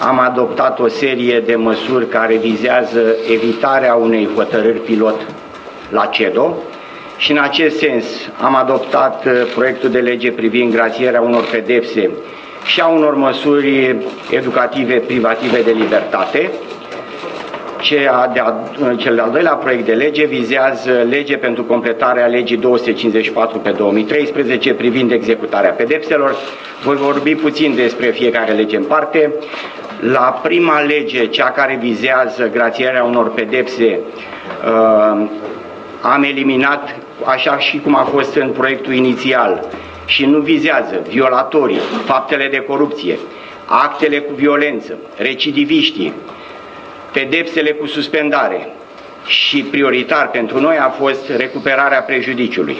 am adoptat o serie de măsuri care vizează evitarea unei hotărâri pilot la CEDO și în acest sens am adoptat uh, proiectul de lege privind grațierea unor pedepse și a unor măsuri educative privative de libertate. Cea de uh, cel de-al doilea proiect de lege vizează lege pentru completarea legii 254 pe 2013 privind executarea pedepselor. Voi vorbi puțin despre fiecare lege în parte. La prima lege, cea care vizează grațierea unor pedepse, uh, am eliminat, așa și cum a fost în proiectul inițial, și nu vizează violatorii, faptele de corupție, actele cu violență, recidiviștii, pedepsele cu suspendare și prioritar pentru noi a fost recuperarea prejudiciului.